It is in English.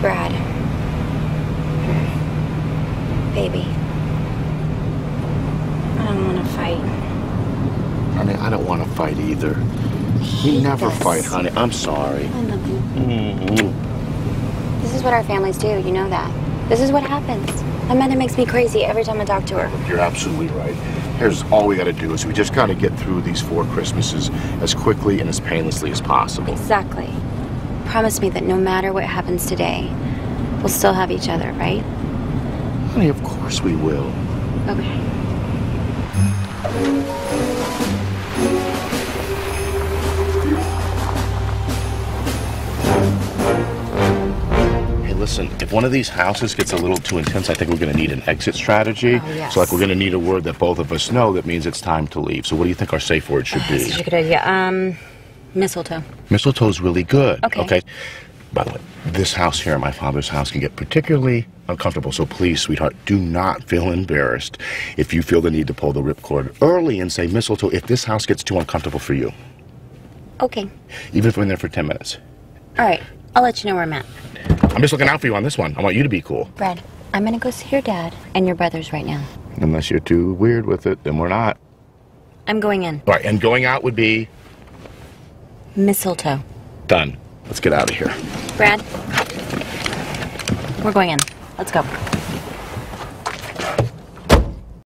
Brad. Baby. I don't want to fight. Honey, I don't want to fight either. We never fight, honey. I'm sorry. I love you. Mm -hmm. This is what our families do. You know that. This is what happens. I mean, it makes me crazy every time I talk to her. You're absolutely right. Here's all we got to do is we just got to get through these four Christmases as quickly and as painlessly as possible. Exactly. Promise me that no matter what happens today, we'll still have each other, right? Honey, of course we will. Okay. Hey, listen, if one of these houses gets a little too intense, I think we're going to need an exit strategy. Oh, yes. So, like, we're going to need a word that both of us know that means it's time to leave. So, what do you think our safe word should be? Such a good idea. Um, mistletoe. Mistletoe is really good. Okay. Okay. By the way, this house here, my father's house, can get particularly uncomfortable. So please, sweetheart, do not feel embarrassed if you feel the need to pull the ripcord early and say mistletoe if this house gets too uncomfortable for you, Okay. even if we're in there for 10 minutes. All right. I'll let you know where I'm at. I'm just looking out for you on this one. I want you to be cool. Brad, I'm gonna go see your dad and your brothers right now. Unless you're too weird with it, then we're not. I'm going in. All right, and going out would be Mistletoe. done. Let's get out of here. Brad, we're going in. Let's go.